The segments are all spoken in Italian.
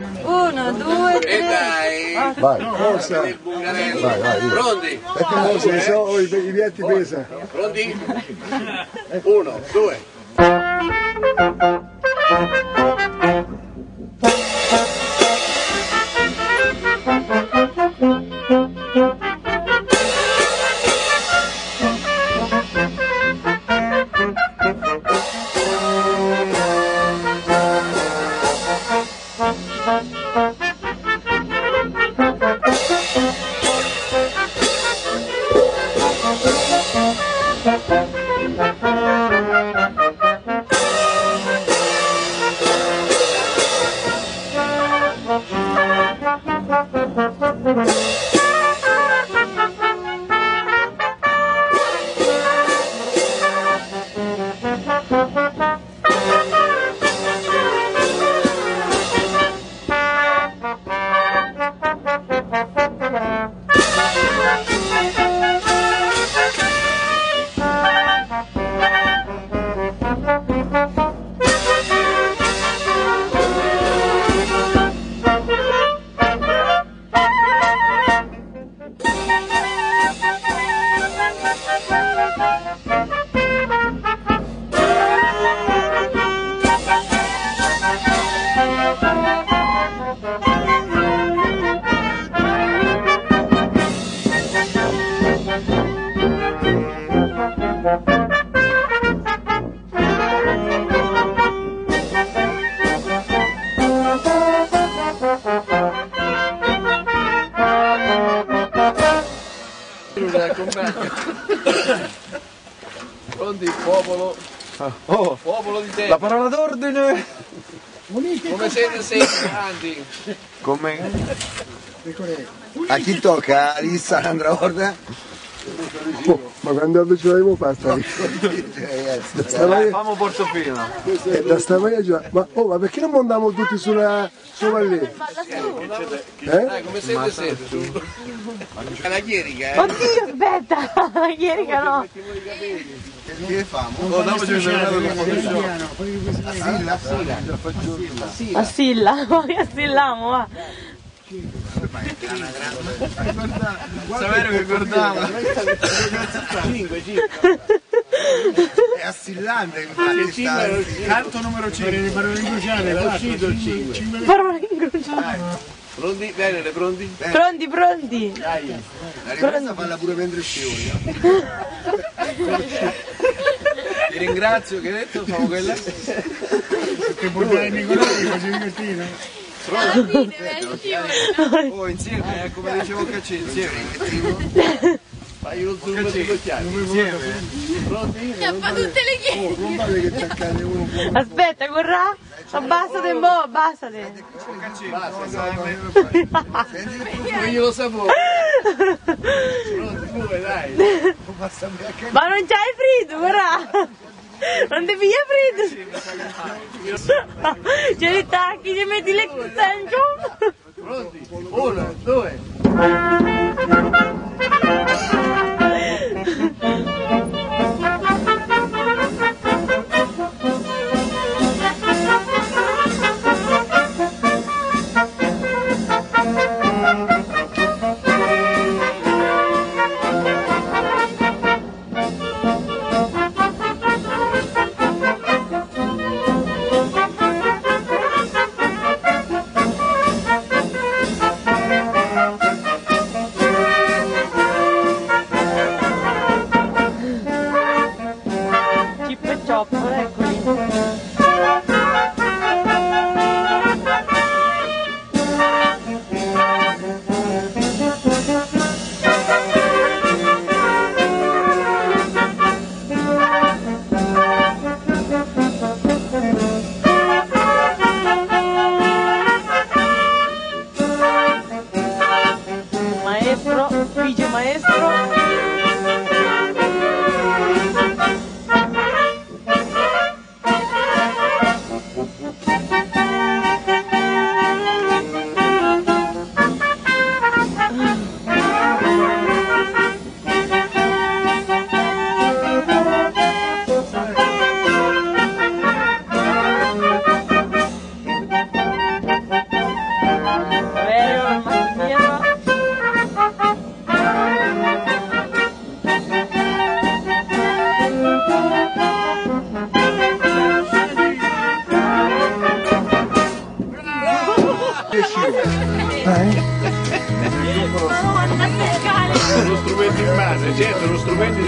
Uno, due, E tre. dai! Vai, forza. Vai, vai, via. Pronti? Perché non si so, oh, i, i vietti pesa. Pronti? Uno, due. Pronti, popolo, Oh, popolo di la terra. parola d'ordine. Come siete sempre? Come? A chi tocca? Alessandra Orda? Oh, ma quando pasta. Da stamani, Famo Portofino. eh, da stamani già. Ma, oh, ma perché non andiamo tutti sulla, sulla lì? Eh? Dai, come siete sempre? Su. La chierica, eh? Oddio, aspetta. Ieri che no. Che famo? Oh, dopo ci sono Assilla, poi assilliamo, va. Sapere che guardava. 5, 5. È assillante infatti. Canto numero 5, parole incrociate, È uscito il 5. Parole incrociate. Pronti? Bene, pronti? Pronti, pronti. La ripresa falla pure mentre sciogli. Ti ringrazio che hai detto, famo quella. che portare i Nicolai, così divertito. Oh, insieme, eh, come dicevo Cacci, insieme. Fai lo zoom di bocciare. Insieme. Non vale che c'accade uno buono. Aspetta, corrà. Abbassate un po', abbassate. Non glielo sapevo. Pronti, due, dai. Ma non c'hai fritto, corrà. Ande via Fred. Jadi tak kirim dilek tanjung. win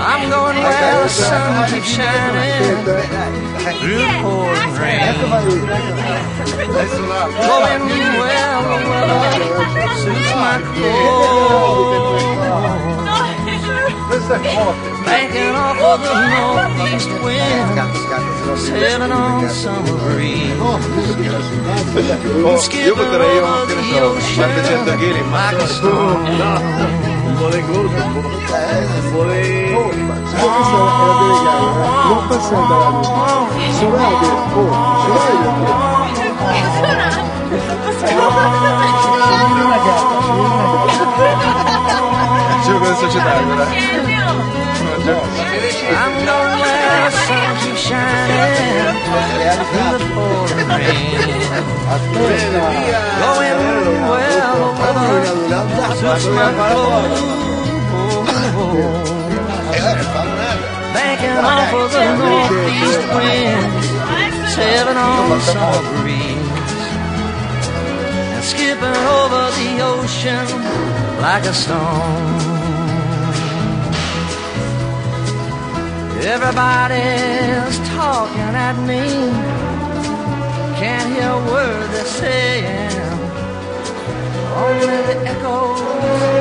I'm going where the sun keeps shining through the pouring rain. Going where the weather suits my clothes. Banking off of the northeast wind, sailing on summer breeze. Quante cento chili, ma Like a stone. um vôlei grosso, um vôlei... Pô, sua canção era delegada, né? Não canção da Larinha. Chora aí, pô, chora aí, pô. Jogando seu titado, né? I'm gonna wear something shining in the pouring. Going where the weather suits my clothes. Banking off of the northeast wind, sailing on summer breeze, and skipping over the ocean like a stone. Everybody's talking at me. Can't hear a word they're saying. Only the echoes